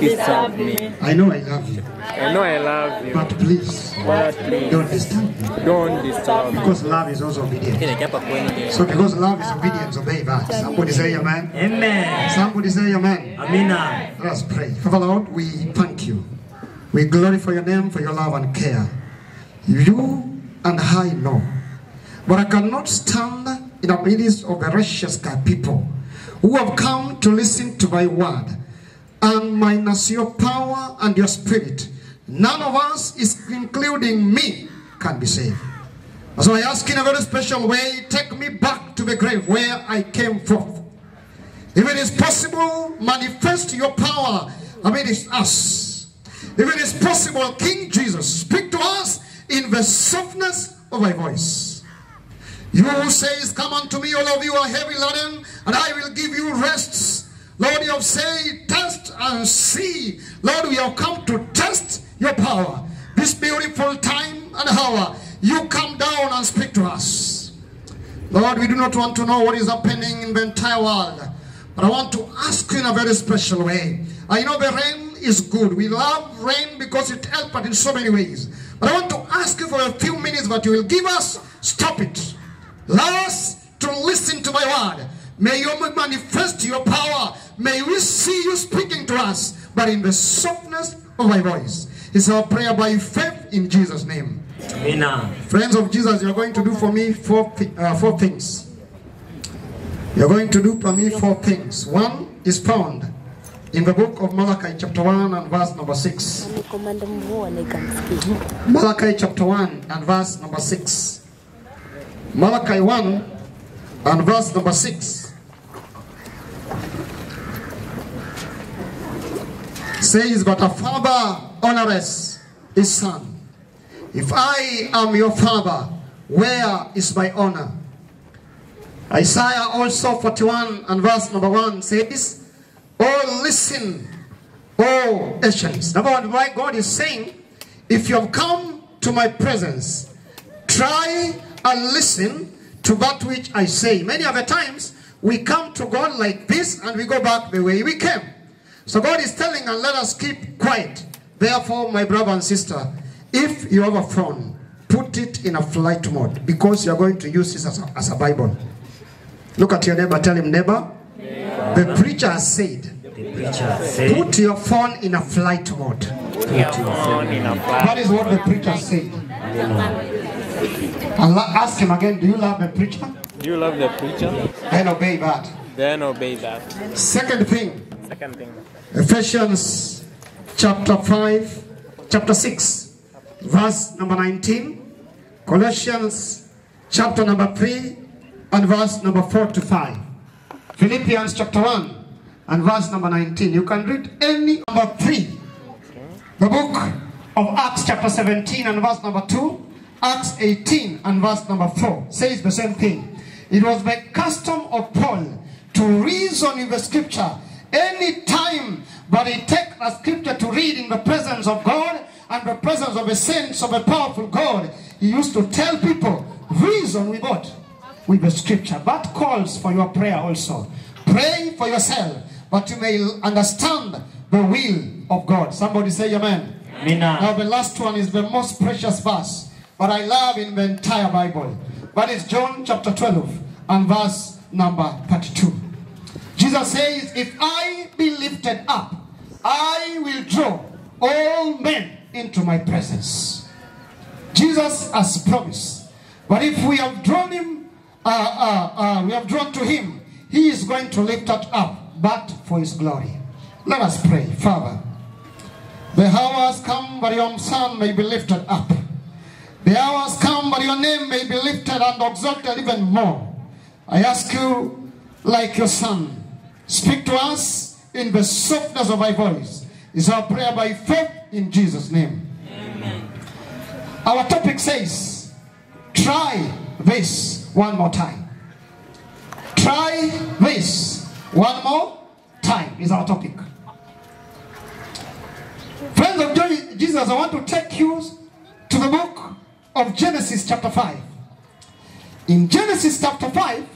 disturb me. I know I love you, I know I love you, but please but please don't disturb me. don't disturb me. Because love is also obedience. So because love is obedience, obey that. Somebody say amen. amen Somebody say amen. Amen. Let us pray. Father Lord, we thank you. We glorify your name for your love and care. You and I know. But I cannot stand in the midst of the righteous people who have come to listen to my word. And minus your power and your spirit, none of us, is including me, can be saved. So I ask in a very special way, take me back to the grave where I came from. If it is possible, manifest your power amidst us. If it is possible, King Jesus, speak to us in the softness of my voice. You who says, Come unto me, all of you are heavy laden, and I will give you rests. Lord, you have said, Test and see. Lord, we have come to test your power. This beautiful time and hour, you come down and speak to us. Lord, we do not want to know what is happening in the entire world. But I want to ask you in a very special way. I know the rain is good. We love rain because it helps us in so many ways. But I want to ask you for a few minutes that you will give us. Stop it. Allow us to listen to my word. May you manifest your power. May we see you speaking to us, but in the softness of my voice. It's our prayer by faith in Jesus' name. amina Friends of Jesus, you're going to do for me four, uh, four things. You're going to do for me four things. One is found in the book of Malachi, chapter 1 and verse number 6. Komanda mvua na ikamsikia. Malachi, chapter 1 and verse number 6. Malachi 1 and verse number 6 says, But a father honoreth his son. If I am your father, where is my honor? Isaiah also 41 and verse number 1 says, Oh, listen, oh, nations. Number one, why God is saying, if you have come to my presence, try and listen to that which I say. Many other times, we come to God like this and we go back the way we came. So God is telling and let us keep quiet. Therefore, my brother and sister, if you have a phone, put it in a flight mode because you are going to use this as a, as a Bible. Look at your neighbor, tell him, neighbor, the preacher has said, said put your phone in a flight mode. That is what the preacher said. La- ask him again, do you love the preacher? Do you love the preacher? Then obey that. Then obey that. Second thing, Second thing. Ephesians chapter 5, chapter 6, verse number 19. Colossians chapter number 3 and verse number 4 to 5. Philippians chapter 1 and verse number 19. You can read any number 3. The book of Acts chapter 17 and verse number 2. Acts 18 and verse number 4 says the same thing. It was the custom of Paul to reason in the scripture any time but he take a scripture to read in the presence of God and the presence of the saints of a powerful God. He used to tell people, reason with what? With the scripture. That calls for your prayer also. Pray for yourself, but you may understand the will of God. Somebody say amen. Now the last one is the most precious verse, but I love in the entire Bible. That is John chapter 12 and verse number 32. Jesus says, If I be lifted up, I will draw all men into my presence. Jesus has promised. But if we have drawn him, uh, uh, uh, we have drawn to him, he is going to lift us up, but for his glory. Let us pray. Father, the hour has come that your son may be lifted up. The hour has come that your name may be lifted and exalted even more. I ask you, like your son, speak to us in the softness of my voice. Is our prayer by faith in Jesus' name. Amen. Our topic says, try this one more time. Try this one more time is our topic. Friends of Jesus, I want to take you to the book of Genesis chapter 5. In Genesis chapter 5,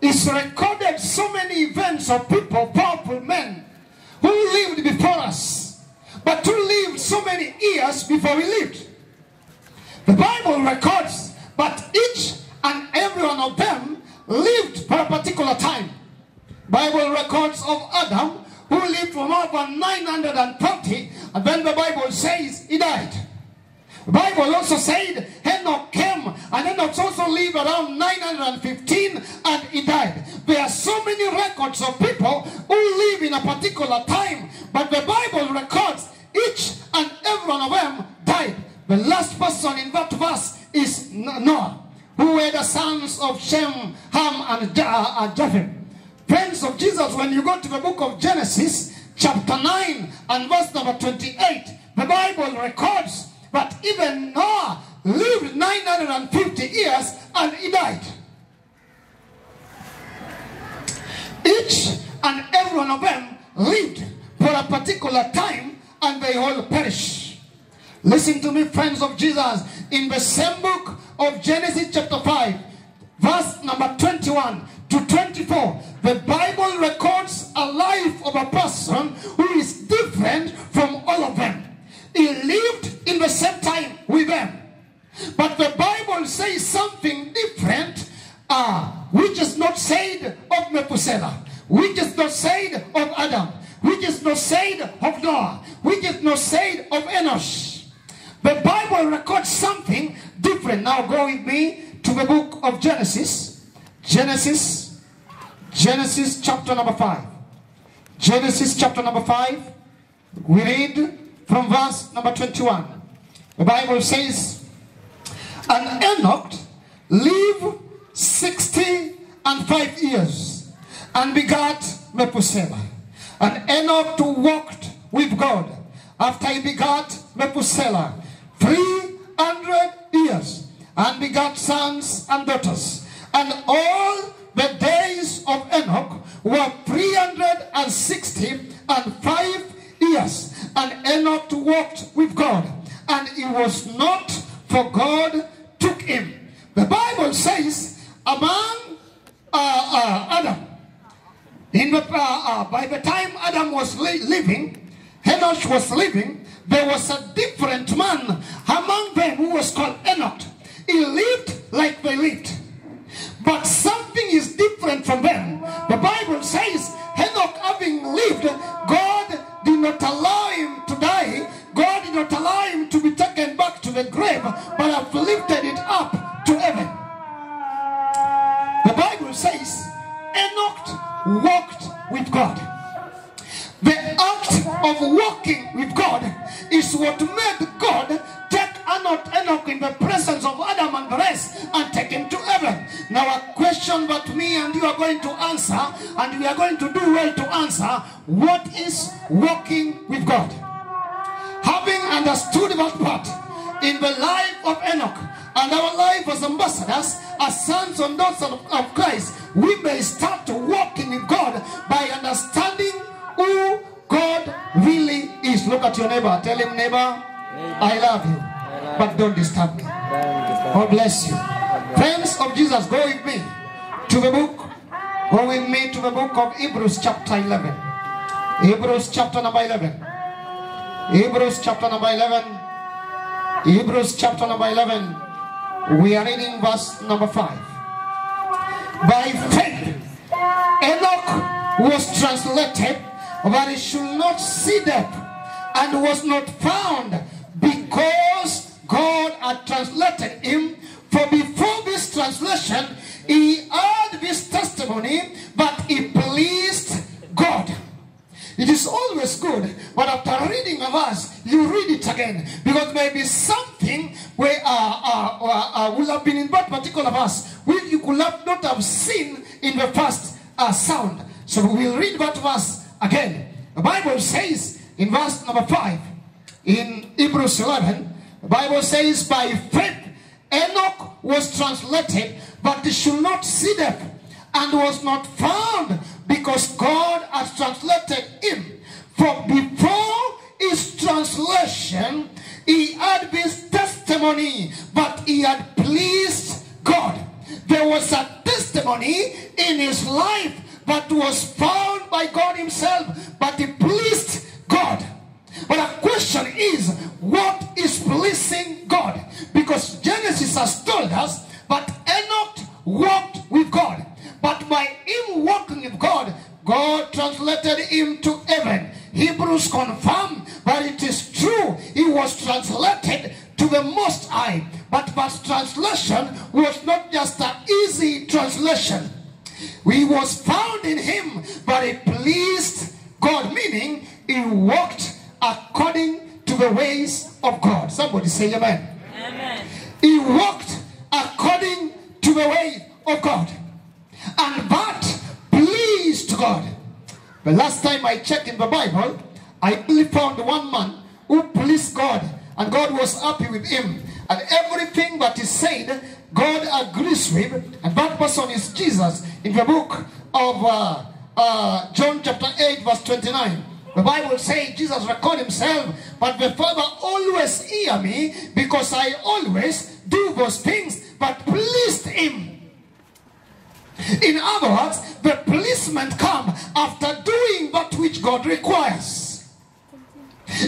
it's recorded so many events of people, powerful men, who lived before us. But who lived so many years before we lived. The Bible records, but each and every one of them lived for a particular time. Bible records of Adam who lived for more than 920 and then the Bible says he died. Bible also said Enoch came and Enoch also lived around 915 and he died. There are so many records of people who live in a particular time, but the Bible records each and every one of them died. The last person in that verse is Noah, who were the sons of Shem, Ham, and Japheth. Friends of Jesus, when you go to the book of Genesis, chapter 9 and verse number 28, the Bible records that even Noah lived 950 years and he died. Each and every one of them lived for a particular time and they all perish. Listen to me, friends of Jesus. In the same book of Genesis, chapter 5, verse number 21 to 24, the Bible records a life of a person who is different from all of them. He lived in the same time with them. But the Bible says something different, uh, which is not said of Methuselah, which is not said of Adam, which is not said of Noah, which is not said of Enosh. The Bible records something different. Now go with me to the book of Genesis. Genesis, Genesis chapter number 5. Genesis chapter number 5. We read from verse number 21. The Bible says, And Enoch lived 60 and 5 years and begat Methuselah. And Enoch walked with God after he begat Methuselah 300 years and begat sons and daughters. And all the days of Enoch were 360 and 5 years. And Enoch walked with God. And it was not for God took him. The Bible says among uh, uh, Adam, in the, uh, uh, by the time Adam was li- living, Enoch was living, there was a different man among them who was called Enoch. He lived like they lived. But something is different from them. The Bible says Enoch having lived, God not allow him to die. God did not allow him to be taken back to the grave, but have lifted it up to heaven. The Bible says Enoch walked with God. The act of walking with God is what made God take Enoch, in the presence of Adam and the rest and take him to heaven. Now, a question that me and you are going to answer, and we are going to do well to answer what is walking with God? Having understood that part in the life of Enoch and our life as ambassadors, as sons and daughters of of Christ, we may start to walk in God by understanding who God really is. Look at your neighbor. Tell him, neighbor, I love you, but don't disturb me. God bless you. Friends of Jesus, go with me to the book. Go with me to the book of Hebrews, chapter 11. Hebrews, chapter number 11. Hebrews, chapter number 11. Hebrews, chapter number 11. We are reading verse number 5. By faith, Enoch was translated that he should not see death and was not found because God had translated him. For before this translation, he heard this testimony, but he pleased God. It is always good, but after reading a verse, you read it again because maybe something where uh, uh, uh, uh, will have been in that particular verse, which you could have not have seen in the first uh, sound. So we'll read that verse again. The Bible says in verse number five in Hebrews 11, the Bible says, "By faith Enoch was translated, but he should not see death, and was not found because God has translated him. For before his translation, he had this testimony, but he had pleased God. There was a testimony in his life but was found by God himself, but he question is, what is pleasing God? Because Genesis has told us, but Enoch walked with God. But by him walking with God, God translated him to heaven. Hebrews confirm that it is true he was translated to the Most High. But that translation was not just an easy translation. He was found in him, but it pleased God, meaning he walked according to the ways of God. Somebody say amen. Amen. He walked according to the way of God. And that pleased God. The last time I checked in the Bible, I only found one man who pleased God, and God was happy with him. And everything that he said, God agrees with, and that person is Jesus in the book of uh, uh, John chapter 8, verse 29. The Bible says Jesus recorded himself, but the Father always hear me because I always do those things that pleased him. In other words, the policemen come after doing that which God requires.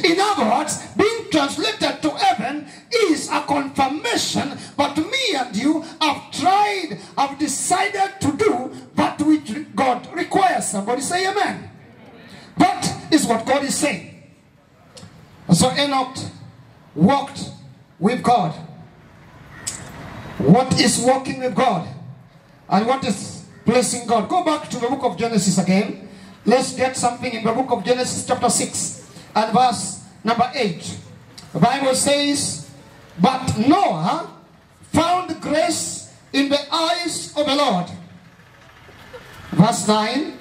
In other words, being translated to heaven is a confirmation that me and you have tried, have decided to do that which God requires. Somebody say amen. That is what God is saying. And so Enoch walked with God. What is walking with God? And what is blessing God? Go back to the book of Genesis again. Let's get something in the book of Genesis, chapter 6, and verse number 8. The Bible says, But Noah found grace in the eyes of the Lord. Verse 9.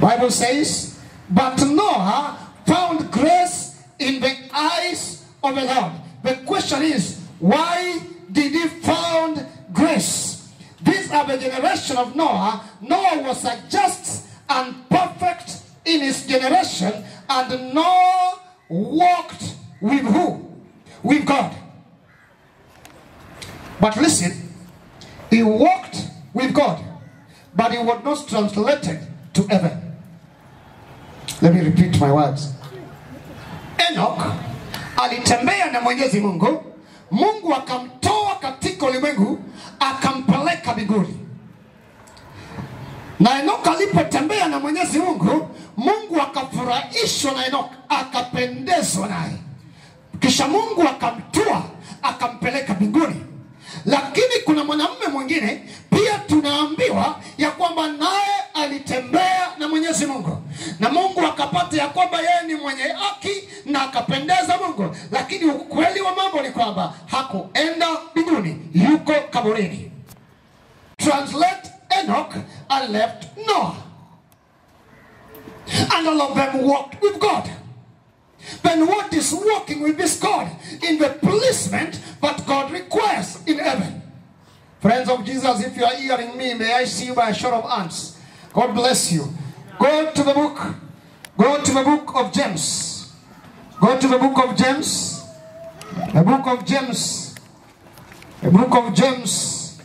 Bible says, But Noah found grace in the eyes of the Lord. The question is, why did he found grace? These are the generation of Noah. Noah was a just and perfect in his generation, and Noah walked with who? With God. But listen, he walked with God, but he was not translated to heaven. Let me repeat my words. Enoch alitembea na Mwenyezi Mungu, Mungu akamtoa katika ulimwengu akampeleka mbinguni. Na Enoch alipotembea na Mwenyezi Mungu, Mungu akafurahishwa na Enoch, akapendezwa naye. Kisha Mungu akamtoa akampeleka mbinguni. Lakini kuna mwanamume mwingine pia tunaambiwa ya kwamba naye alitembea na Mwenyezi Mungu, na Mungu akapata ya kwamba yeye ni mwenye haki na akapendeza Mungu, lakini ukweli wa mambo ni kwamba hakuenda mbinguni, yuko kaburini. Translate Enoch and left Noah, and all of them walked with God. Then what is walking with this God in the placement that God requires in heaven? Friends of Jesus, if you are hearing me, may I see you by a show of hands. God bless you. Go to the book. Go to the book of James. Go to the book of James. The book of James. The book of James.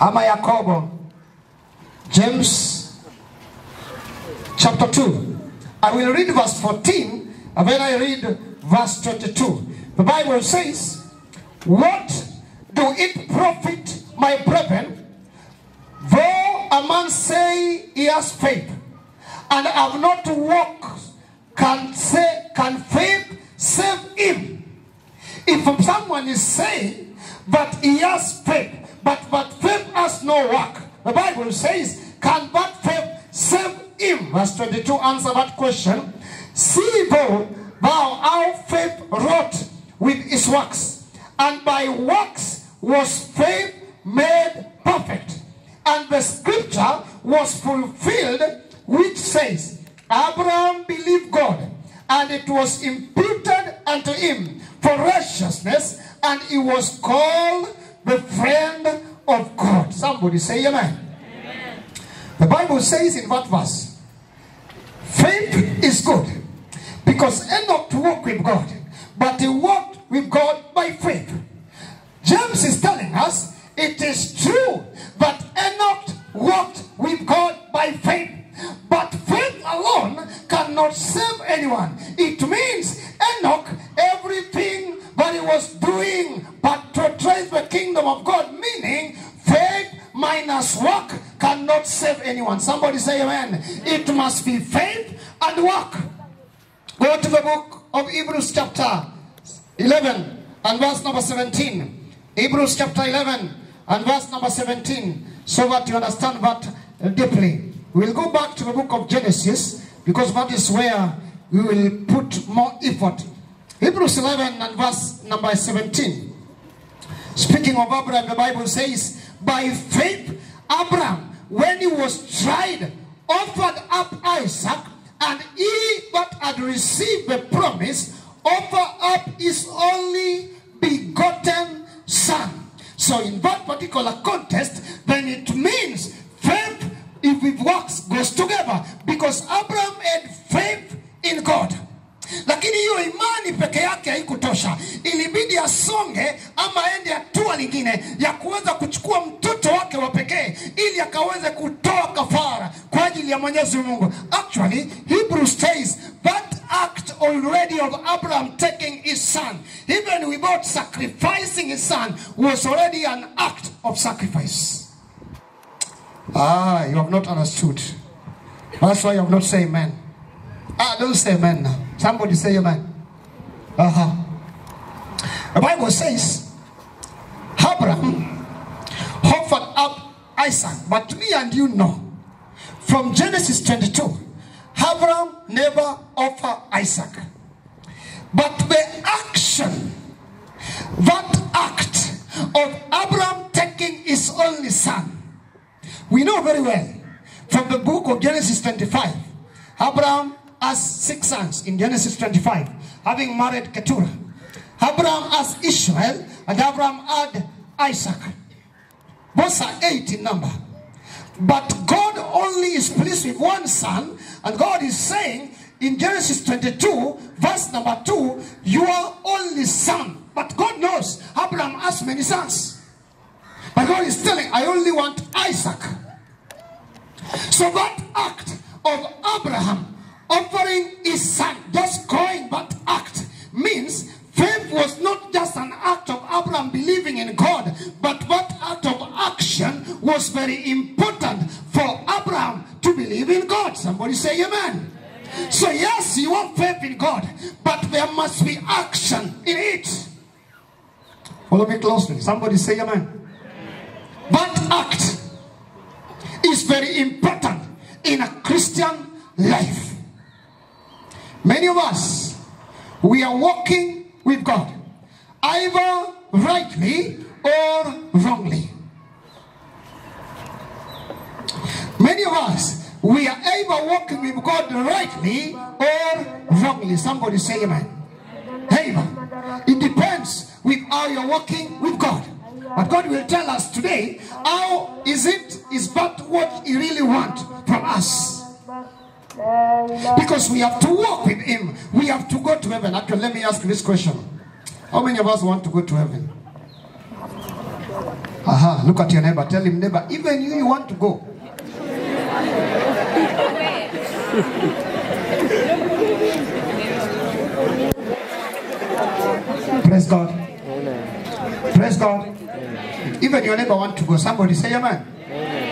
Ama Yakobo. James chapter 2. I will read verse 14 and then I read verse 22. The Bible says, What do it profit, my brethren, though a man say he has faith and have not works, can say, can faith save him? If someone is saying that he has faith, but that faith has no work, the Bible says, can that faith save him? Verse 22 answer that question. See though thou how faith wrought with his works, and by works was faith made perfect. And the scripture was fulfilled, which says, Abraham believed God, and it was imputed unto him for righteousness, and he was called the friend of God. Somebody say amen. The Bible says in that verse, faith is good because Enoch walked with God, but he walked with God by faith. James is telling us it is true that Enoch walked with God by faith, but faith alone cannot save anyone. It means Enoch, everything that he was doing but portrays the kingdom of God, meaning faith minus work cannot save anyone. Somebody say amen. It must be faith and work. Go to the book of Hebrews chapter 11 and verse number 17. Hebrews chapter 11 and verse number 17 so that you understand that deeply. We'll go back to the book of Genesis because that is where we will put more effort. Hebrews 11 and verse number 17. Speaking of Abraham, the Bible says, by faith, Abraham, when he was tried, offered up Isaac, and he that had received the promise offered up his only begotten son. So, in that particular context, then it means faith, if it works, goes together because Abraham had faith in God. lakini hiyo imani peke yake haikutosha ilibidi asonge ama aende hatua lingine ya kuweza kuchukua mtoto wake wa pekee ili akaweze kutoa kafara kwa ajili ya mwenyezi mungu actually Hebrews says that act already of abraham taking his son even without sacrificing his son was already an act of sacrifice ah you have not understood that's why you have not say amen Ah, don't say amen now. Somebody say amen. Uh-huh. The Bible says, Abraham offered up Isaac. But me and you know, from Genesis 22, Abraham never offer Isaac. But the action, that act of Abraham taking his only son, we know very well from the book of Genesis 25, Abraham has six sons in Genesis 25, having married Keturah. Abraham has Ishmael, and Abraham had Isaac. Both are eight in number. But God only is pleased with one son, and God is saying in Genesis 22, verse number 2, you are only son. But God knows Abraham has many sons. But God is telling, I only want Isaac. So that act of Abraham offering his son, just going that act, means faith was not just an act of Abraham believing in God, but action was very important for Abraham to believe in God. Somebody say amen. So, yes, you have faith in God, but there must be action in it. Follow me closely. Somebody say amen. That act is very important in a Christian life. Many of us, we are walking with God, either rightly or wrongly. Many of us, we are either walking with God rightly or wrongly. Somebody say amen. Either. It depends with how you're walking with God. But God will tell us today how is it, is that what He really wants from us. Because we have to walk with Him. We have to go to heaven. Actually, let me ask this question. How many of us want to go to heaven? Aha, look at your neighbor. Tell him, neighbor, even you, you want to go. Praise God. Praise God. Even your neighbor want to go. Somebody say amen.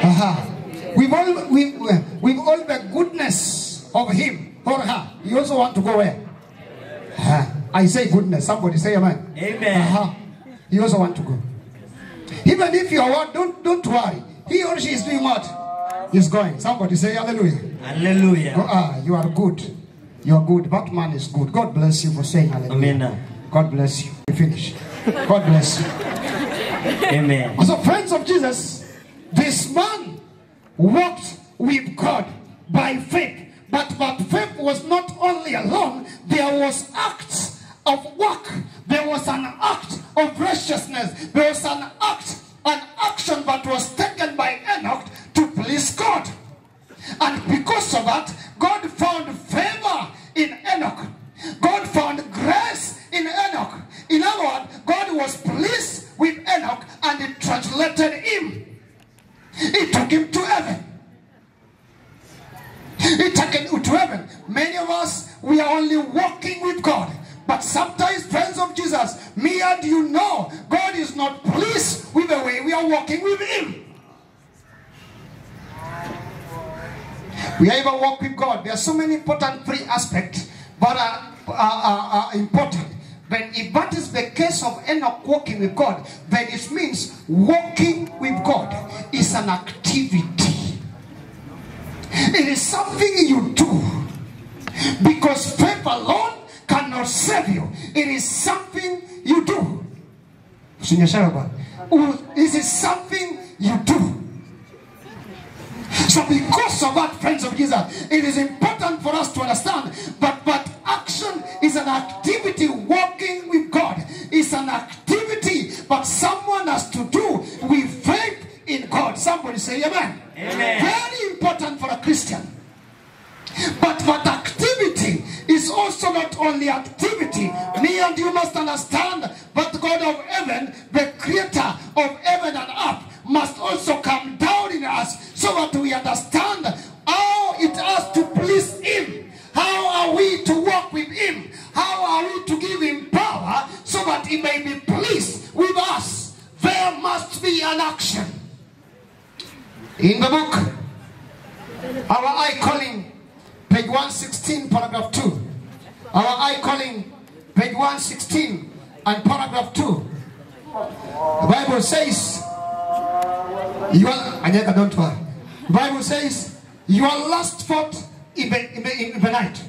Aha. We've all we we've all the goodness of him or her. You also want to go where? I say goodness. Somebody say amen. Amen. Aha. You also want to go. Even if you are what, don't don't worry. He or she is doing what? He's going. Somebody say hallelujah. Go, Hallelujah. ah, you are good. You are good. That man is good. God bless you for saying hallelujah. Amen. God bless you. We finish. God bless you. Amen. So, friends of Jesus, this man walked with God by faith. But that faith was not only alone, there was acts of work. There was an act of righteousness. There was an act, an action that was taken by Enoch to please God. And because of that, God found favor in Enoch. God found grace in Enoch. In other words, God was pleased with Enoch and he translated him. He took him to heaven. He took him to heaven. Many of us, we are only walking with God. But sometimes, friends of Jesus, me and you know, God is not pleased with the way we are walking with Him. We either walk with God. There are so many important three aspects that are, are, are, are important. But if that is the case of Enoch walking with God, then it means walking with God is an activity. It is something you do. Because faith alone cannot save you. It is something you do. This is something you do. So because of that, friends of Jesus, it is important for us to understand that that action is an activity walking with God. It's an activity that someone has to do with faith in God. Somebody say amen. Amen. Very important for a Christian. But that activity is also not only activity. Me and you must understand that God of heaven, the creator of heaven and earth, must also come down in us so that we understand how it has to please Him. How are we to walk with Him? How are we to give Him power so that He may be pleased with us? There must be an action. In the book Our High Calling, page 116, paragraph 2. Our High Calling, page 116 and paragraph 2. The Bible says, you are, don't worry. Bible says, your last thought in the, in, the, in the night,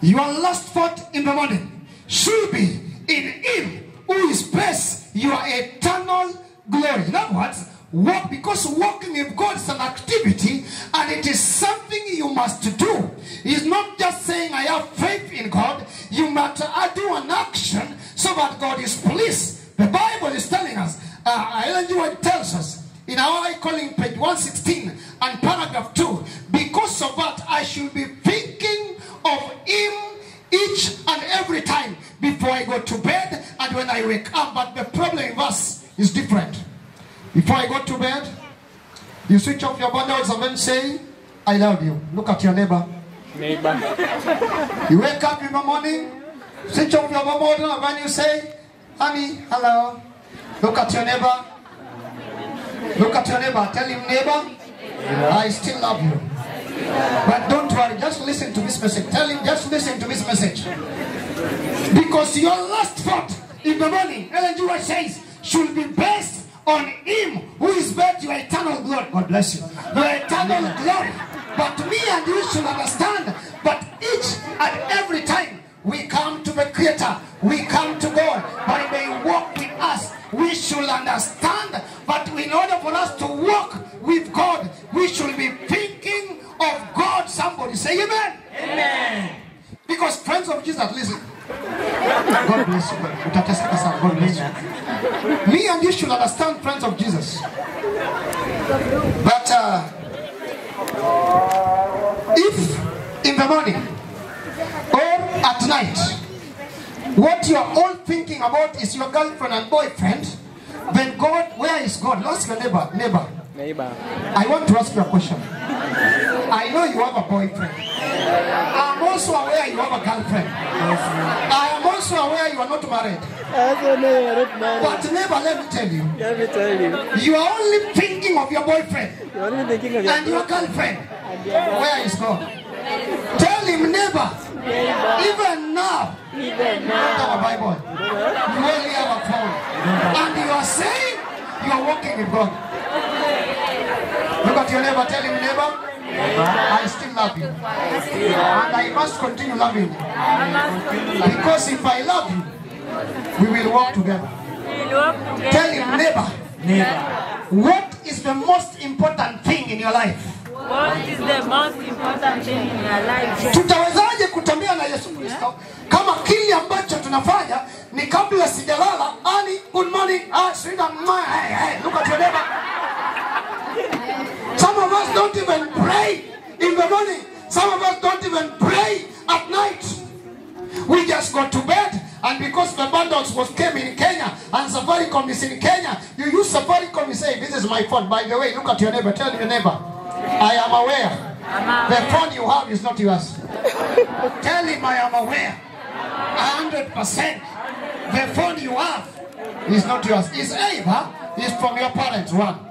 your last thought in the morning should be in Him who is best your eternal glory. In other words, walk because walking with God is an activity and it is something you must do. It's not just saying I have faith in God. You must do an action so that God is pleased. The Bible is telling us, uh, Ellen. White tells us in Our High Calling page 116 and paragraph 2, because of that I should be thinking of Him each and every time before I go to bed and when I wake up. But the problem with us is different. Before I go to bed, you switch off your bundles and then say, I love you. Look at your neighbor. Neighbor. You wake up in the morning, switch off your bundle and then you say, honey, hello. Look at your neighbor. Look at your neighbor. Tell him, neighbor, I still love you. But don't worry, just listen to this message. Tell him, just listen to this message. Because your last thought in the morning, Ellen G. White says, should be based on Him who is worth your eternal glory. God bless you. Your eternal glory. But me and you should understand that each and every time we come to the Creator, we come to God, but He may walk with us. We should understand But in order for us to walk with God, we should be thinking of God. Somebody say Amen. Amen. Because friends of Jesus, listen. God bless you. God bless you. Me and you should understand, friends of Jesus, But uh, if in the morning night, what you're all thinking about is your girlfriend and boyfriend, then God, where is God? Ask your neighbor, neighbor. Neighbor. I want to ask you a question. I know you have a boyfriend. I'm also aware you have a girlfriend. I am also aware you are not married. Also, no, not married. But neighbor, let me tell you, Let me tell you. you are only thinking of your boyfriend You're only thinking of your and your girlfriend. Where is God? Tell him, neighbor, even now, even you don't have now. a Bible. You only have a phone. And you are saying you are walking with God. Look at your neighbor, tell him, neighbor, I still love you. And I must continue loving you. Because if I love you, we will walk together. Tell him, neighbor, Neighbor. what is the most important thing in your life? Tutawezaje kutembea na Yesu Kristo kama kile ambacho tunafanya ni kabla sijalala, ani good morning, ah, neighbor. Some of us don't even pray in the morning. Some of us don't even pray at night. We just go to bed, and because the bundles was came in Kenya and Safaricom is in Kenya, you use Safaricom. You say, "This is my phone." By the way, look at your neighbor. Tell your neighbor, "I am aware. The phone you have is not yours." Tell him, "I am aware, hundred percent. The phone you have is not yours. It's either is from your parents. One.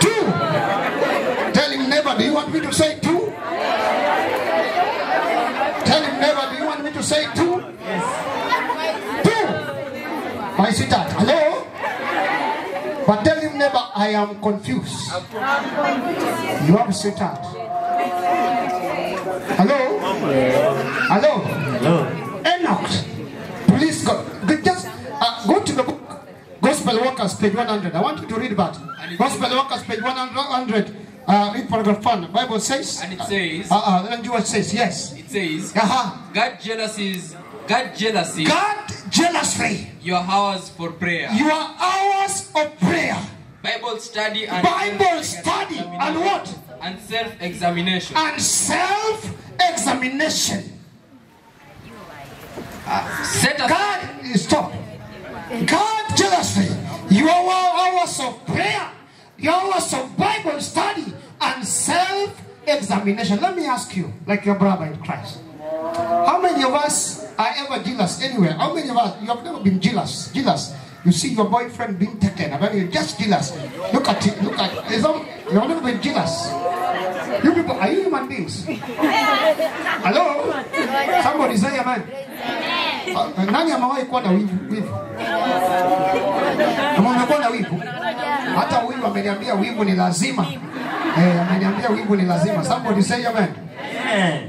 Two. Tell him neighbor, do you want me to say two? Tell him neighbor, do you want me to say two? Yes. Two. My sweetheart, hello? But tell him neighbor, I am confused. You have a sweetheart. Hello? Hello? Hello. Enoch. Please go. go- Just uh, go to the book. Gospel Workers, page 100. I want you to read that. Gospel Workers, page 100. Uh, read paragraph 1. Bible says. And it says- Uh, uh, and what says, yes. It says, Uh-huh. God jealousies, God jealousy God jealously. your hours for prayer, Your hours of prayer. Bible study and Bible study and what? and self-examination. And self-examination. Set aside God, stop. God jealously. Your hours of prayer, your hours of Bible study, and self examination. Let me ask you, like your brother in Christ, how many of us are ever jealous anywhere? How many of us, you have never been jealous? Jealous. You see your boyfriend being taken, I mean, you're just jealous. Look at it, look at it. It's You have never been jealous. You people, are you human beings? Hello? Somebody say amen. Ah, nani amewahi kuwa na wivu wivu umekuwa na wivu hata wivu ameniambia wivu ni lazima eh, ameniambia wivu ni lazima somebody say Amen.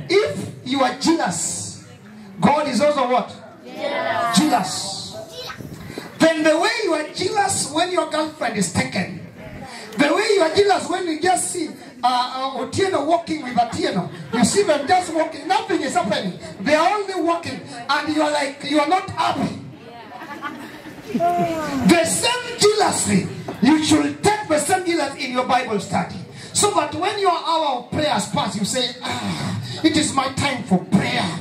if you are jealous god is also what jealous then the way you are jealous when your girlfriend is taken the way you are jealous when you just see uh, uh, Otieno walking with Atieno, you see them just walking, nothing is happening. They are only walking, and you are like, you are not happy. The same jealousy, you should take the same jealousy in your Bible study. So that when your hour of prayers pass, you say, ah, it is my time for prayer.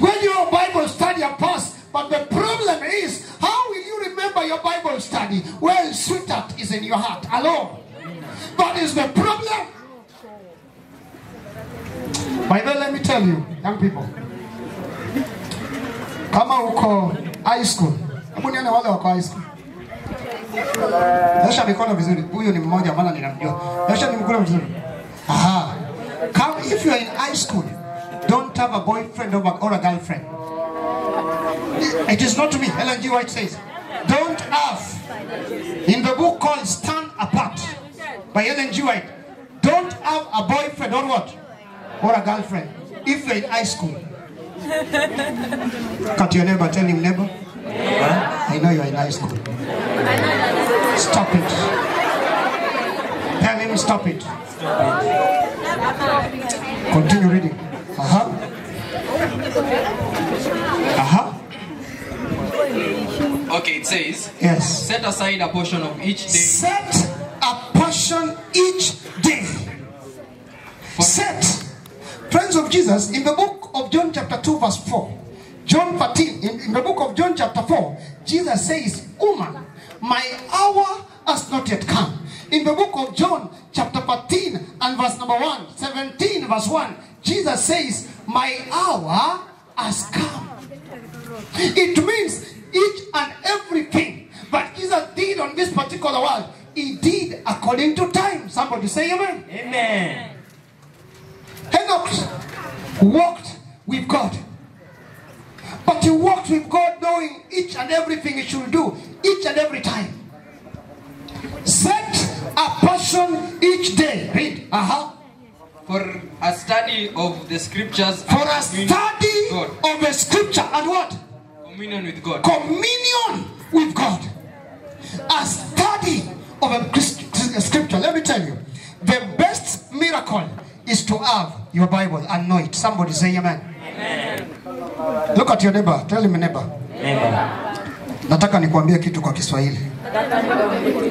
When your Bible study are passed, but the problem is, how will you remember your Bible study? Well, sweetheart is in your heart. Hello? That is the problem. By the way, let me tell you, young people, kama uko high school, hebu nione wale wako high school. Nyosha mikono vizuri. Huyu ni mmoja maana ninamjua. Nyosha mikono vizuri. Aha. Come if you are in high school, don't have a boyfriend or a, girlfriend. It is not me. Ellen G. White says, don't have. In the book called Stand Apart by Ellen G. White, don't have a boyfriend or what? Or a girlfriend. If you're in high school. Cut your neighbor, tell him neighbor. I know you're in high school. Stop it. Tell him stop it. Continue reading. Uh-huh. Uh-huh. Okay, it says, Yes. set aside a portion of each day Set a portion each day. For Set. Friends of Jesus, in the book of John chapter 2 verse 4, John 14, in, in the book of John chapter 4, Jesus says, Woman, my hour has not yet come. In the book of John chapter 14 and verse number 1, 17 verse 1, Jesus says, My hour has come. It means each and everything that Jesus did on this particular world, he did according to time. Somebody say amen. Amen. Enoch walked with God. But he walked with God knowing each and everything he should do, each and every time. Set a portion each day. Read. Uh-huh. For a study of the scriptures For a study with God. of the scripture and what? Communion with God. communion with God. A study of a a scripture. Let me tell you, the best miracle is to have your Bible and know it. Somebody say amen. amen. Look at your neighbor. Tell him neighbor. Amen. Nataka nikuambie kitu kwa Kiswahili.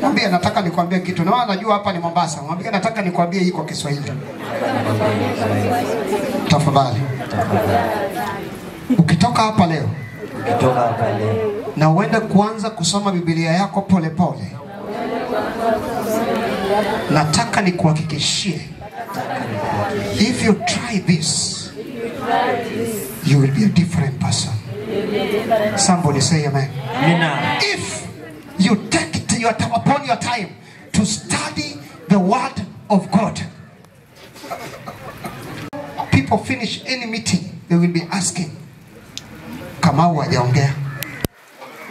Mwambie nataka nikwambie kitu. Na wao najua hapa ni Mombasa. Mwambie nataka nikwambie hii kwa Kiswahili. Tafadhali. Ukitoka hapa leo Ukitoka hapa leo na uende kuanza kusoma Biblia yako pole pole. Nataka nikuhakikishie, if you try this, you will be a different person. Somebody say amen. Amen. If you take it your, upon your time to study the word of God. People finish any meeting, they will be asking, Kamau hajaongea.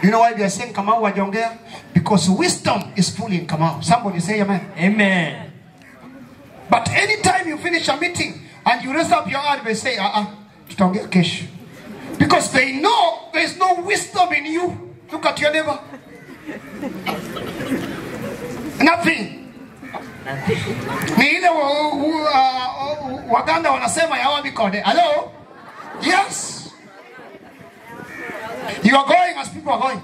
You know why we are saying Kamau hajaongea? Because wisdom is full in Kamau. Somebody say amen. Amen. But anytime you finish a meeting and you raise up your hand, they say, uh-uh, tutaongea kesho. Because they know there is no wisdom in you. Look at your neighbor. Nothing. Ni ile uh, Waganda wanasema ya wapi. Hello? Yes. You are going as people are going.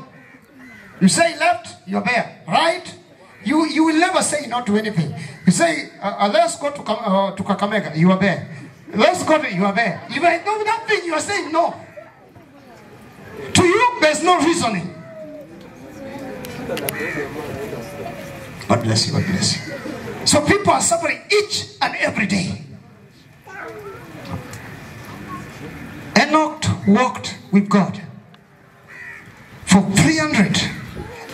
You say left, you're there. Right? You you will never say no to anything. You say, uh, uh, let's go to, uh, to Kakamega, you are there. Let's go to, you are there. If I do nothing, you are saying no. To you, there's no reasoning. God bless you, God bless you. So people are suffering each and every day. Enoch walked with God for 300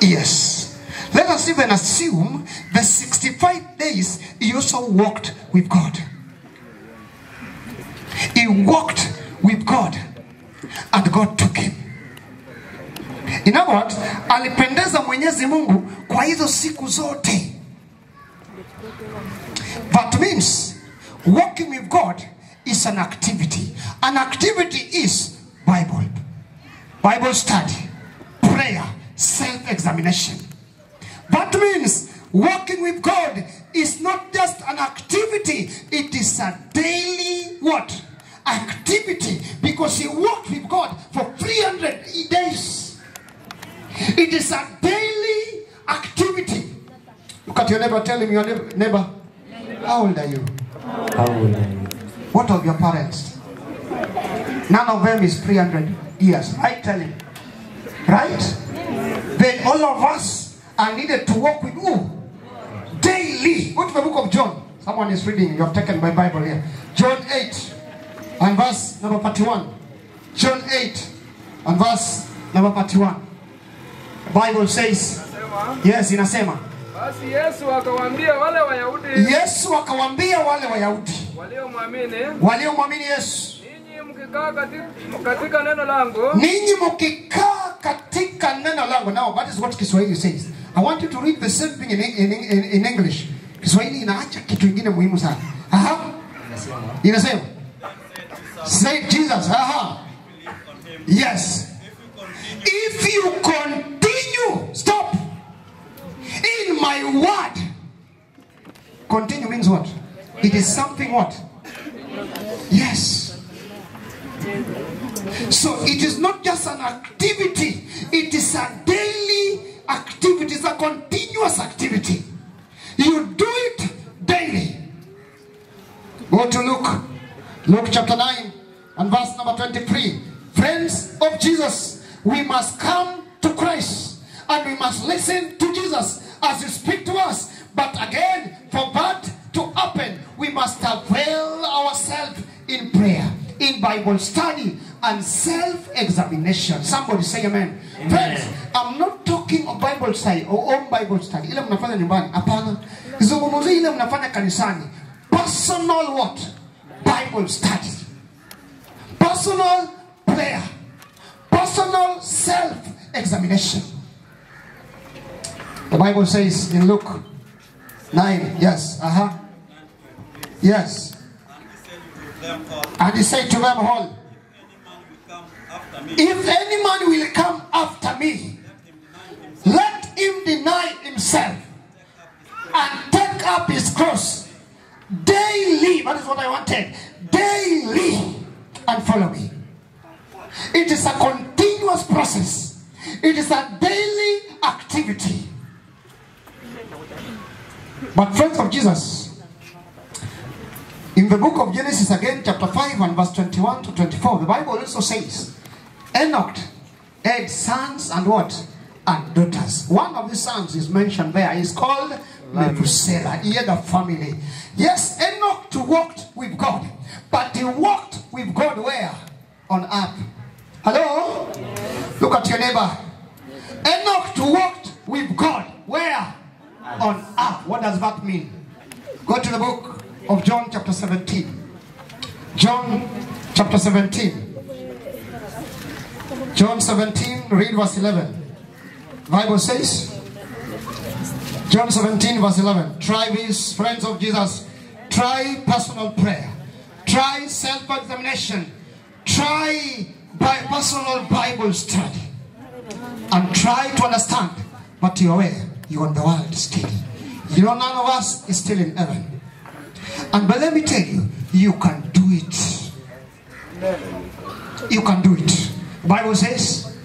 years. Let us even assume the 65 days he also walked with God. He walked with God and God took him. In other words, alipendeza Mwenyezi Mungu kwa hizo siku zote. That means walking with God is an activity. An activity is Bible. Bible study, prayer, self examination. That means walking with God is not just an activity, it is a daily what? Activity because he walked with God for 300 days. It is a daily activity. Look at your neighbor, tell him your neighbor, neighbor how old are you? How old are you? What of your parents? None of them is 300 years. I tell him. Right? Then all of us are needed to walk with who? Daily. Go to the book of John. Someone is reading. You have taken my Bible here. John 8 and verse number 31. John 8 and verse number 31. Bible says, yes, inasema. Basi Yesu akawaambia wale Wayahudi Yesu akawaambia wale Wayahudi waliomwamini, waliomwamini Yesu, ninyi mkikaa katika, katika neno langu ninyi mkikaa katika neno langu. Now that is what Kiswahili says. I want you to read the same thing in, in, in, in English. Kiswahili inaacha kitu ingine muhimu sana. Aha. Inasema. Say Jesus. Aha. Yes. If you continue, It is something what? Yes. So it is not just an activity, it is a daily activity, it's a continuous activity. You do it daily. Go to Luke, Luke chapter 9 and verse number 23. Friends of Jesus, we must come to Christ and we must listen to Jesus as he speak to us. But again, for must avail ourselves in prayer, in Bible study, and self-examination. Somebody say amen. Friends, I'm not talking of Bible study or own Bible study. Ile mnafanya nyumbani. Hapana. Zungumzie ile mnafanya kanisani. Personal what? Bible study. Personal prayer. Personal self-examination. The Bible says in Luke 9, yes, uh-huh. Yes. And he said to them all, if any man will come after me, let him deny himself and take up his cross daily. That is what I wanted. Daily and follow me. It is a continuous process. It is a daily activity. But friends of Jesus, in the book of Genesis again, chapter 5 and verse 21 to 24, the Bible also says, Enoch had sons and what? And daughters. One of the sons is mentioned there. He's called Methuselah. He had a family. Yes, Enoch walked with God. But he walked with God where? On earth. Hello? Look at your neighbor. Enoch walked with God. Where? on earth. What does that mean? Go to the book of John, chapter 17. John, chapter 17. John 17, read verse 11. Bible says, John 17, verse 11. Try this, friends of Jesus. Try personal prayer. Try self examination. Try by personal Bible study. And try to understand. But you're aware, you're on the world still. You know, none of us is still in heaven. And but let me tell you, you can do it. You can do it. Bible says,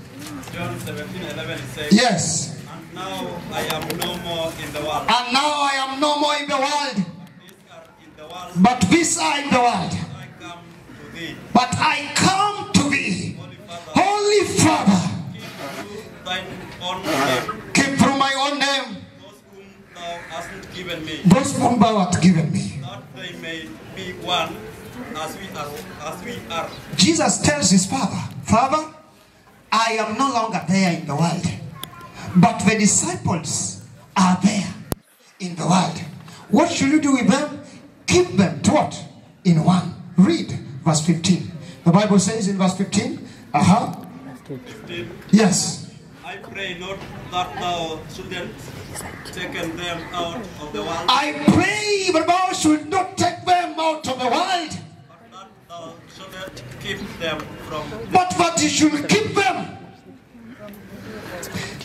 John 17, 11 it says, yes. And now I am no more in the world. And now I am no more in the world, These are in the world. but these are in the world. I come to thee. But I come to thee, Holy Father, Holy Father, keep to thine own name keep through my own name those whom thou hast given me, those whom thou hast given me. that they may be one as we are. As we are. Jesus tells his father, Father, I am no longer there in the world, but the disciples are there in the world. What should you do with them? Keep them to what? In one. Read verse 15. The Bible says in verse 15, uh huh. 15. Yes. I pray not that thou shouldest taken them out of the world, I pray that thou should not take them out of the world, but that thou shouldest keep them from but that you should keep them.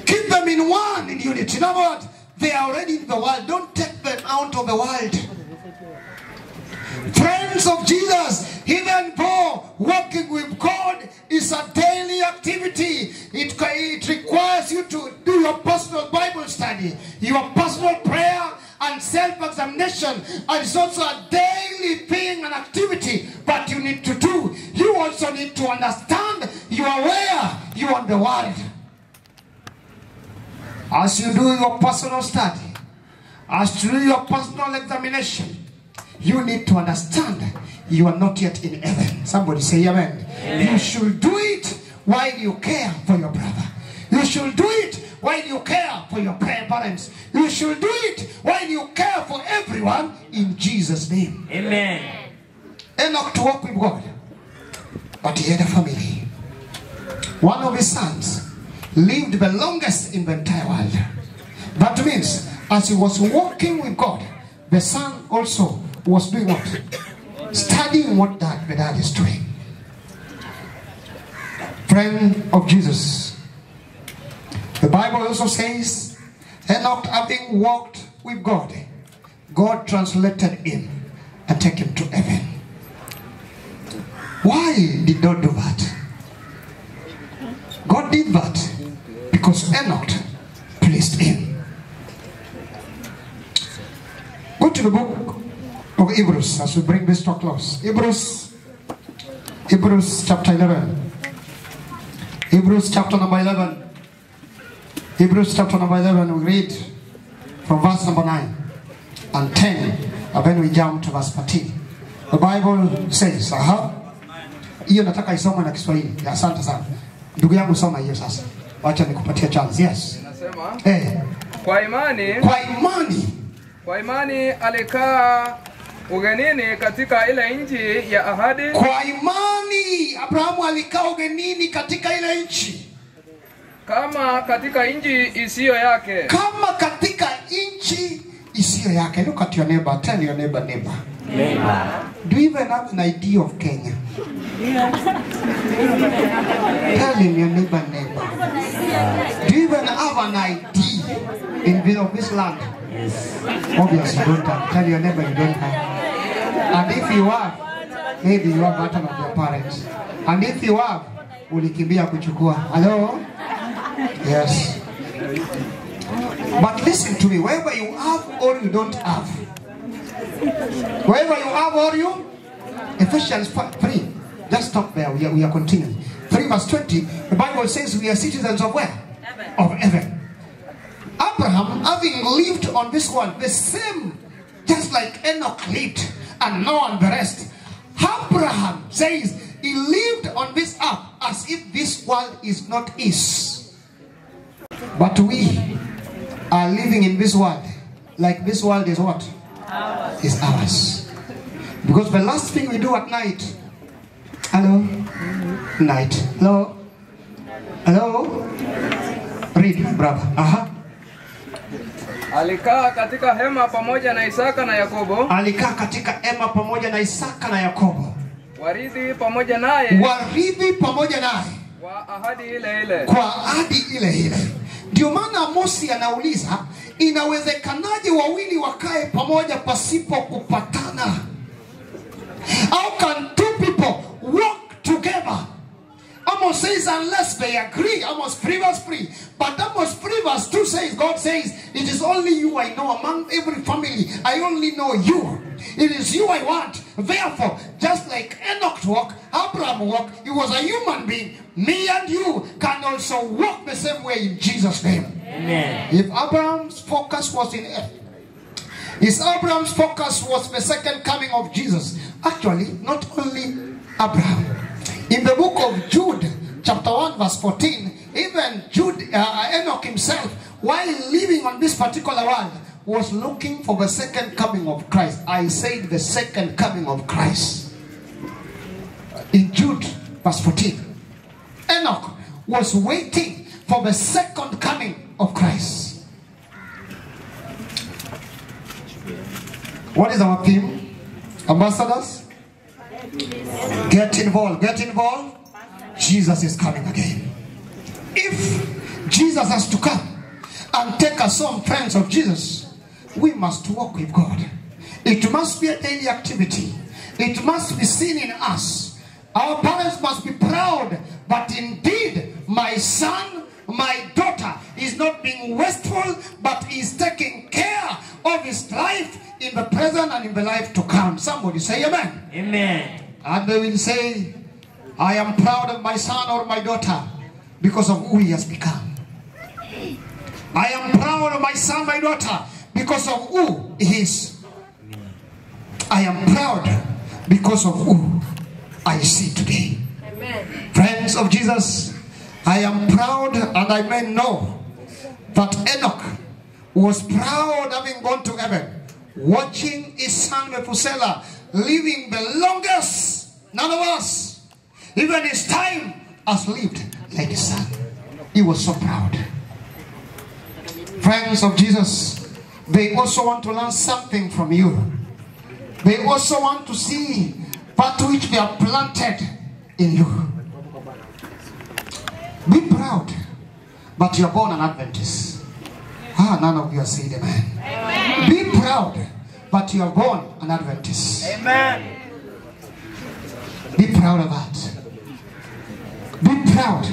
Keep them in one, in unity. In other words, they are already in the world. Don't take them out of the world. Friends of Jesus, even though walking with God is a daily activity, it, it requires you to do your personal Bible study, your personal prayer and self-examination. And it's also a daily thing and activity that you need to do. You also need to understand you are where you are the world. As you do your personal study, as you do your personal examination, you need to understand you are not yet in heaven. Somebody say amen. You should do it while you care for your brother. You should do it while you care for your parents. You should do it while you care for everyone in Jesus' name. Amen. Enoch to walk with God, but he had a family. One of his sons lived the longest in the entire world. That means, as he was walking with God, the son also was doing what? Studying what that dad is doing. Friend of Jesus. The Bible also says, Enoch having walked with God, God translated him and take him to heaven. Why did God do that? God did that because Enoch pleased him. Go to the book of Hebrews as we bring this to a close. Hebrews, Hebrews chapter 11. Hebrews chapter number 11. Hebrews chapter number 11, we read from verse number 9 and 10, and then we jump to verse 13. The Bible says, aha, hiyo nataka isome na Kiswahili. Asante sana ndugu yangu, soma hiyo sasa, wacha nikupatie chance. Yes. Nasema Eh, kwa imani, kwa imani kwa imani alikaa ugenini katika ile nchi ya ahadi, kwa imani Abrahamu alikaa ugenini katika ile nchi, kama katika nchi isiyo yake, kama katika nchi isiyo yake. Look at your neighbor, tell your neighbor, neighbor. neighbor. Do you even have an idea of Kenya? Tell him your neighbor, neighbor. Do you even have an idea in view of this land? Obviously, you don't have. Tell your neighbor you don't have. And if you have, maybe you have that of your parents. And if you have, ulikimbia kuchukua. Hello? Yes. But listen to me, whether you have or you don't have, whether you have or you, Ephesians 3, just stop there, we are, we are continuing. 3 verse 20, the Bible says we are citizens of where? Of heaven. Abraham, having lived on this world, the same, just like Enoch lived, and Noah and the rest, Abraham says he lived on this earth as if this world is not his. But we are living in this world like this world is what? Is ours. Because the last thing we do at night, hello, night, hello, hello, read, brother. Aha. Alikaa katika hema pamoja na Isaka na Yakobo, Alikaa katika hema pamoja na Isaka na Yakobo, warithi pamoja naye warithi pamoja naye Kwa ahadi ile ile. kwa ahadi ile ile. Ndio maana Amosi anauliza, inawezekanaje wawili wakae pamoja pasipo kupatana? How can two people walk? Amos says, unless they agree, Amos 3 verse 3. But Amos 3 verse 2 says, God says, it is only you I know among every family. I only know you. It is you I want. Therefore, just like Enoch walked, Abraham walked, he was a human being. Me and you can also walk the same way in Jesus' name. Amen. If Abraham's focus was in earth, if Abraham's focus was the second coming of Jesus, actually, not only Abraham. In the book of Jude, chapter 1, verse 14, even Jude, uh, Enoch himself, while living on this particular world, was looking for the second coming of Christ. I said the second coming of Christ. In Jude, verse 14, Enoch was waiting for the second coming of Christ. What is our theme? Ambassadors? Get involved. Get involved. Jesus is coming again. If Jesus has to come and take us home, friends of Jesus, we must walk with God. It must be a daily activity. It must be seen in us. Our parents must be proud, but indeed, my son, my daughter is not being wasteful, but is taking care of his life in the present and in the life to come. Somebody say amen. Amen. And they will say, I am proud of my son or my daughter because of who he has become. I am proud of my son, my daughter because of who he is. I am proud because of who I see today. Friends of Jesus, I am proud and I may know that Enoch was proud having gone to heaven, watching his son Methuselah living the longest. None of us, even his time, has lived like his son. He was so proud. Friends of Jesus, they also want to learn something from you. They also want to see that which they are planted in you. Be proud, but you're born an Adventist. Ah, none of you are saying amen. Be proud, but you are born an Adventist. Amen. Be proud of that. Be proud,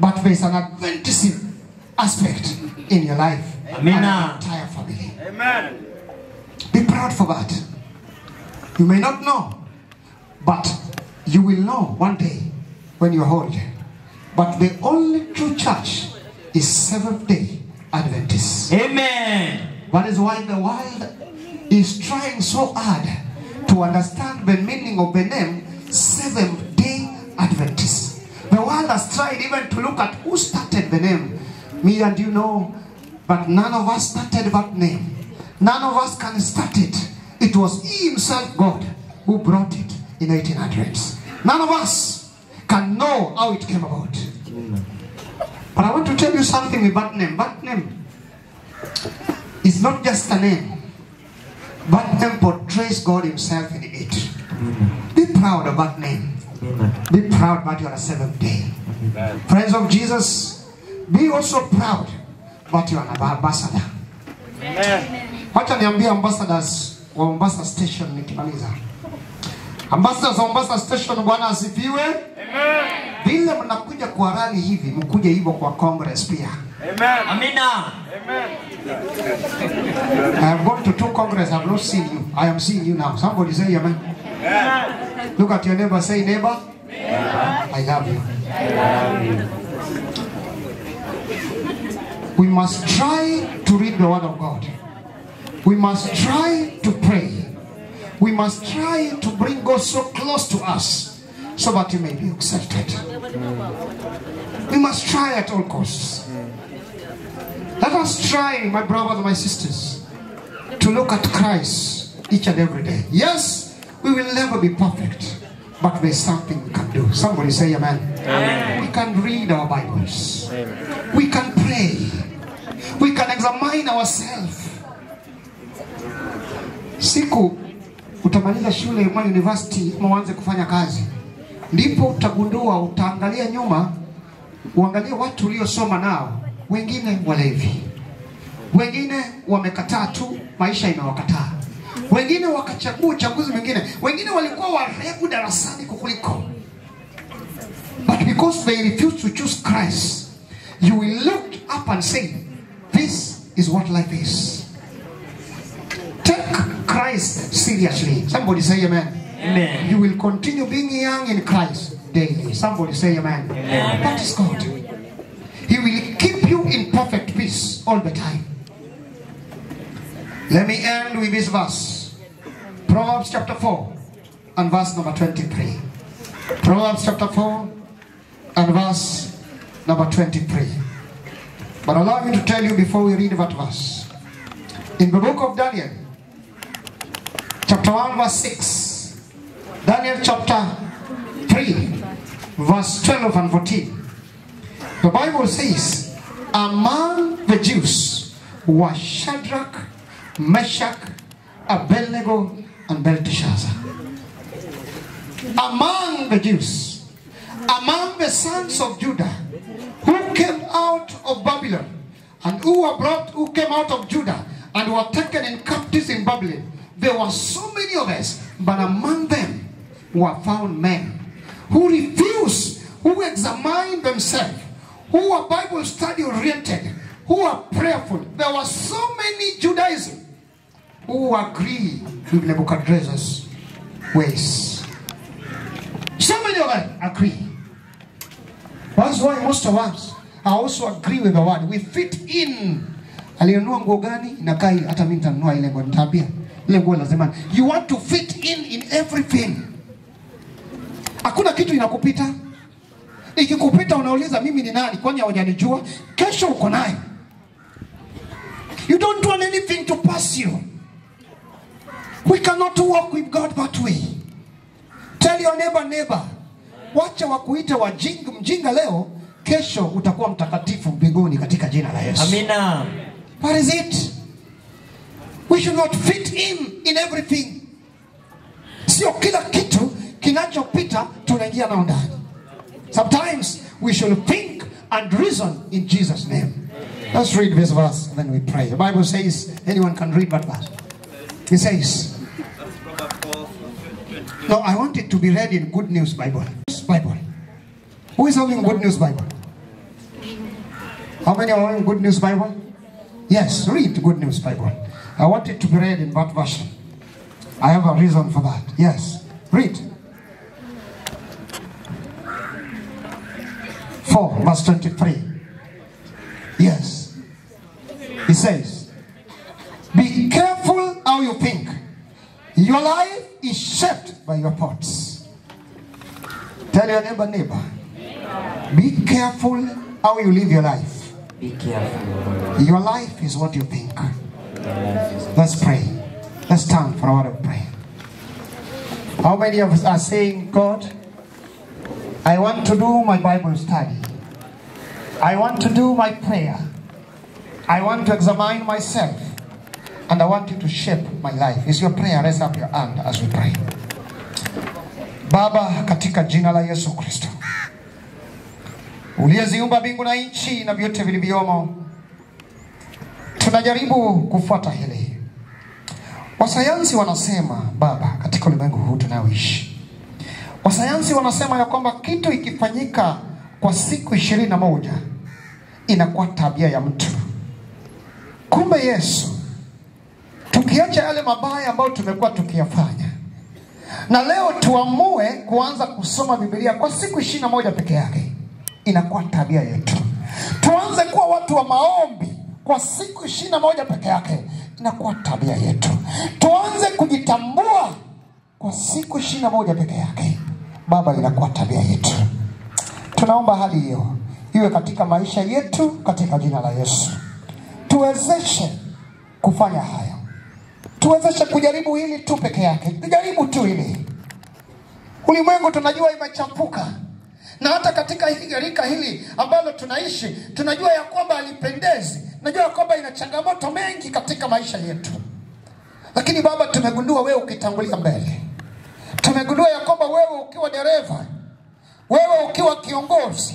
but there's an Adventism aspect in your life Amen. and your entire family. Amen. Be proud for that. You may not know, but you will know one day when you're old. But the only true church is Seventh day Adventist. Amen. That is why the world is trying so hard to understand the meaning of the name Seventh day Adventist. The world has tried even to look at who started the name. Me and you know, but none of us started that name. None of us can start it. It was He Himself, God, who brought it in 1800s. None of us can know how it came about. But I want to tell you something about name. That name is not just a name. That name portrays God Himself in it. Be proud of that name. Amen. Be proud that you are a seventh day. Amen. Friends of Jesus, be also proud that you are an ambassador. Wacha niambie ambassadors wa Mombasa station nikimaliza. Ambassadors wa Mombasa station, Bwana asifiwe. Vile mnakuja kwa rally hivi, mkuje hivyo kwa congress pia. Amen. Amina. Amen. I have gone to two congress, I have not seen you. I am seeing you now. Somebody say amen. amen. Look at your neighbor, say neighbor. I love you. We must try to read the word of God. We must try to pray. We must try to bring God so close to us so that He may be accepted. We must try at all costs. Let us try, my brothers and my sisters. to look at Christ each and every day. Yes, we will never be perfect, but there's something we can do. Somebody say amen. amen. We can read our Bibles. Amen. We can pray. We can examine ourselves. Siku utamaliza shule ama university ama uanze kufanya kazi, ndipo utagundua, utaangalia nyuma, uangalie watu uliosoma nao, wengine walevi, wengine wamekataa tu, maisha imewakataa, wengine wakachagua uchaguzi mwingine, wengine walikuwa warefu darasani kukuliko, but because they refuse to choose Christ, you will look up and say, this is what life is. Take Christ seriously. Somebody say amen. Amen. You will continue being young in Christ daily. Somebody say amen. That is God. He will keep you in perfect peace all the time. Let me end with this verse. Proverbs chapter 4 and verse number 23. Proverbs chapter 4 and verse number 23. But allow me to tell you before we read that verse. In the book of Daniel, chapter 1, verse 6. Daniel chapter 3, verse 12 and 14. The Bible says, Among the Jews were Shadrach, Meshach, Abednego, and Belteshazzar. Among the Jews, among the sons of Judah, who came out of Babylon, and who were brought, who came out of Judah, and were taken in captives in Babylon, there were so many of us, but among them were found men who refused, who examined themselves, who were Bible study oriented, who were prayerful. There were so many Judaism who agree with Nebuchadnezzar's ways. So many of them agree. That's why most of us are also agree with the word. We fit in. Alinunua nguo gani? Inakaa hata mimi nitanunua ile nguo nitaambia. Ile nguo lazima. You want to fit in in everything. Hakuna kitu inakupita. Ikikupita unauliza mimi ni nani? Kwani hawajanijua? Kesho uko naye. You don't want anything to pass you. We cannot walk with God that way. Tell your neighbor, neighbor, wacha wakuite wajinga mjinga leo, kesho utakuwa mtakatifu mbinguni katika jina la Yesu. Amina. What is it? We should not fit in in everything. Sio kila kitu kinachopita tunaingia nao ndani. Sometimes we should think and reason in Jesus' name. Let's read this verse and then we pray. The Bible says, anyone can read that verse. It says, 4, 20. No, I want it to be read in Good News Bible. Bible. Who is having Good News Bible? How many are having Good News Bible? Yes, read Good News Bible. I want it to be read in that version. I have a reason for that. Yes, read. 4, verse 23. Yes. He says, Be careful how you think. Your life is shaped by your thoughts. Tell your neighbor, neighbor, be careful how you live your life. Be careful. Your life is what you think. Let's pray. Let's stand for a word of prayer. How many of us are saying, God, I want to do my Bible study. I want to do my prayer. I want to examine myself. And I want you to shape my life. Is your prayer? Raise up your hand as we pray. Baba, katika jina la Yesu Kristo, uliyeziumba mbingu na nchi na vyote vilivyomo, tunajaribu kufuata hili. Wasayansi wanasema Baba, katika ulimwengu huu tunaoishi, wasayansi wanasema ya kwamba kitu ikifanyika kwa siku ishirini na moja inakuwa tabia ya mtu. Kumbe Yesu, tukiacha yale mabaya ambayo tumekuwa tukiyafanya, na leo tuamue kuanza kusoma Biblia kwa siku ishirini na moja peke yake, inakuwa tabia yetu. Tuanze kuwa watu wa maombi kwa siku ishirini na moja peke yake, inakuwa tabia yetu. Tuanze kujitambua kwa siku ishirini na moja peke yake, Baba, inakuwa tabia yetu. Tunaomba hali hiyo iwe katika maisha yetu katika jina la Yesu. Tuwezeshe kufanya hayo tuwezeshe kujaribu hili tu peke yake, jaribu tu hili. Ulimwengu tunajua imechapuka, na hata katika gharika hili ambalo tunaishi, tunajua ya kwamba alipendezi, najua ya kwamba ina changamoto mengi katika maisha yetu, lakini Baba, tumegundua wewe ukitangulia mbele, tumegundua ya kwamba wewe ukiwa dereva, wewe ukiwa kiongozi,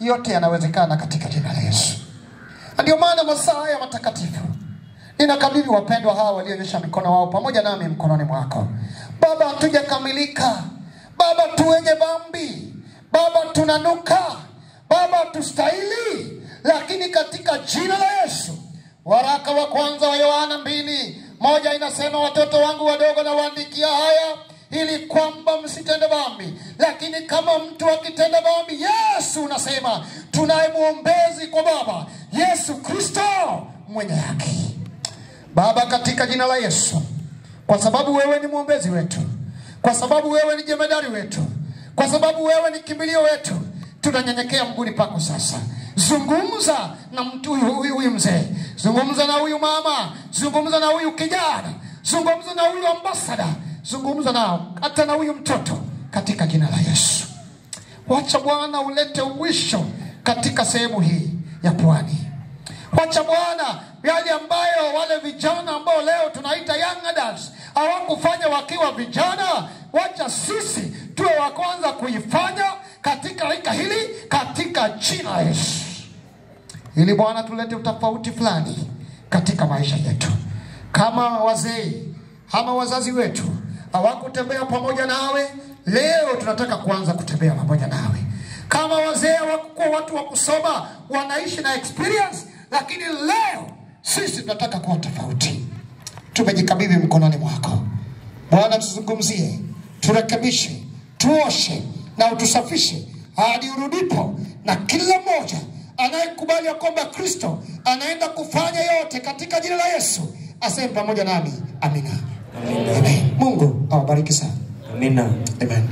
yote yanawezekana katika jina la Yesu. Ndio maana masaa haya matakatifu ninakabidhi wapendwa hawa walionyesha mikono wao pamoja nami mkononi mwako Baba. Hatujakamilika Baba, tu wenye dhambi Baba, tunanuka Baba, tustahili, lakini katika jina la Yesu. Waraka wa kwanza wa Yohana mbili moja inasema, watoto wangu wadogo nawaandikia haya ili kwamba msitende dhambi, lakini kama mtu akitenda dhambi, Yesu unasema tunaye mwombezi kwa Baba, Yesu Kristo mwenye haki. Baba, katika jina la Yesu, kwa sababu wewe ni mwombezi wetu, kwa sababu wewe ni jemedari wetu, kwa sababu wewe ni kimbilio wetu, tunanyenyekea mguni pako sasa. Zungumza na mtu huyu huyu mzee, zungumza na huyu mama, zungumza na huyu kijana, zungumza na huyu ambasada, zungumza nao hata na huyu mtoto, katika jina la Yesu. Wacha Bwana ulete uwisho katika sehemu hii ya pwani. Wacha Bwana yale ambayo wale vijana ambao leo tunaita young adults hawakufanya wakiwa vijana, wacha sisi tuwe wa kwanza kuifanya katika rika hili, katika jina la Yesu, ili Bwana tulete utofauti fulani katika maisha yetu. Kama wazee ama wazazi wetu hawakutembea pamoja nawe, leo tunataka kuanza kutembea pamoja nawe. Kama wazee hawakuwa watu wa kusoma, wanaishi na experience, lakini leo sisi tunataka kuwa tofauti. Tumejikabidhi mkononi mwako Bwana, tuzungumzie, turekebishe, tuoshe na utusafishe hadi urudipo, na kila mmoja anayekubali ya kwamba Kristo anaenda kufanya yote katika jina la Yesu aseme pamoja nami amina. Amen. Mungu awabariki sana. Amina. Amen.